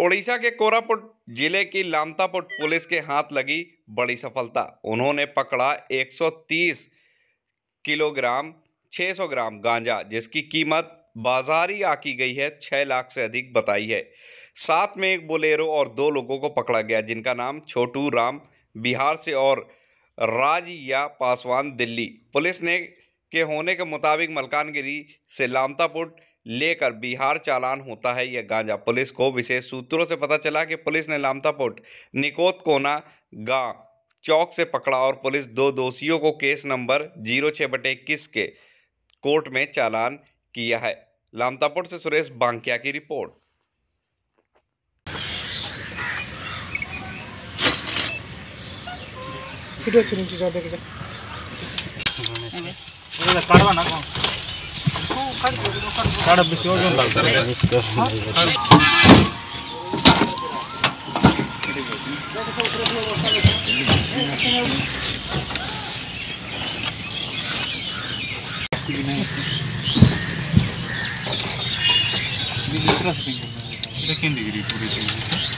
ओडिशा के कोरापुट ज़िले की लामतापुट पुलिस के हाथ लगी बड़ी सफलता। उन्होंने पकड़ा 130 किलोग्राम 600 ग्राम गांजा, जिसकी कीमत बाजारी आकी गई है, छह लाख से अधिक बताई है। साथ में एक बोलेरो और दो लोगों को पकड़ा गया, जिनका नाम छोटू राम बिहार से और राजिया पासवान दिल्ली। पुलिस ने के होने के मुताबिक मलकानगिरी से लामतापुट लेकर बिहार चालान होता है यह गांजा। पुलिस को विशेष सूत्रों से पता चला कि पुलिस ने लामतापुट निकोत कोना गाँव चौक से पकड़ा और पुलिस दो दोषियों को केस नंबर ज़ीरो छः बटे इक्कीस के कोर्ट में चालान किया है। लामतापुट से सुरेश बांकिया की रिपोर्ट। वीडियो चुनिंग ज़्यादा Cara, bisa aja nggak bisa. Bisa kelas tinggi. Second degree puri tinggi.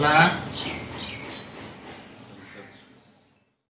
¿verdad?